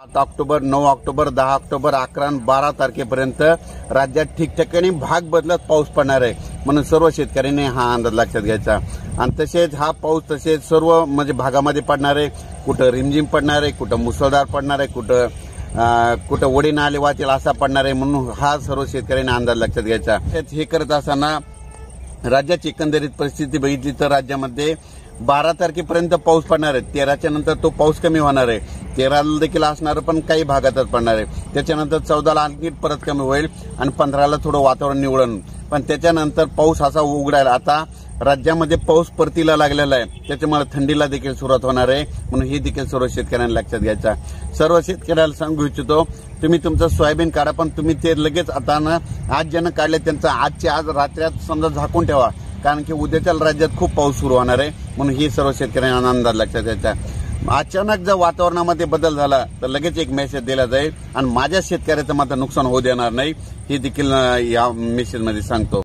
सात ऑक्टोबर नऊ ऑक्टोबर दहा ऑक्टोबर अकरा आणि बारा तारखेपर्यंत राज्यात ठिकठिकाणी भाग बदलत पाऊस पडणार आहे. म्हणून सर्व शेतकऱ्यांनी हा अंदाज लक्षात घ्यायचा. आणि तसेच हा पाऊस तसेच सर्व म्हणजे भागामध्ये पडणार आहे. कुठं रिमझिम पडणार आहे कुठं मुसळधार पडणार आहे कुठं कुठं वडी नाले वाचेल असा पडणार आहे. म्हणून हा सर्व शेतकऱ्यांनी अंदाज लक्षात घ्यायचा. हे करत असताना राज्याची एकंदरीत परिस्थिती बघितली तर राज्यामध्ये बारा तारखेपर्यंत पाऊस पडणार आहे. तेराच्या नंतर तो पाऊस कमी होणार आहे. तेराला देखील असणार पण काही भागातच पडणार आहे. त्याच्यानंतर चौदाला आणखी परत कमी होईल आणि पंधराला थोडं वातावरण निवडण पण त्याच्यानंतर पाऊस असा उघडायला आता राज्यामध्ये पाऊस परतीला लागलेला आहे. त्याच्यामुळे थंडीला देखील सुरुवात होणार आहे. म्हणून हे देखील सर्व शेतकऱ्यांना लक्षात घ्यायचा सर्व शेतकऱ्याला सांगू इच्छितो तुम्ही तुमचं सोयाबीन काढा पण तुम्ही ते लगेच आता ना आज ज्यानं काढले त्यांचं आजच्या आज रात्र्यात समजा झाकून ठेवा. कारण की उद्याच्या राज्यात खूप पाऊस सुरू होणार आहे. म्हणून ही सर्व शेतकऱ्यांना अंदाज लक्षात यायचा. अचानक जर वातावरणामध्ये बदल झाला तर लगेच एक मेसेज दिला जाईल. आणि माझ्या शेतकऱ्याचं मात्र नुकसान होऊ देणार नाही. हे देखील या मेसेजमध्ये सांगतो.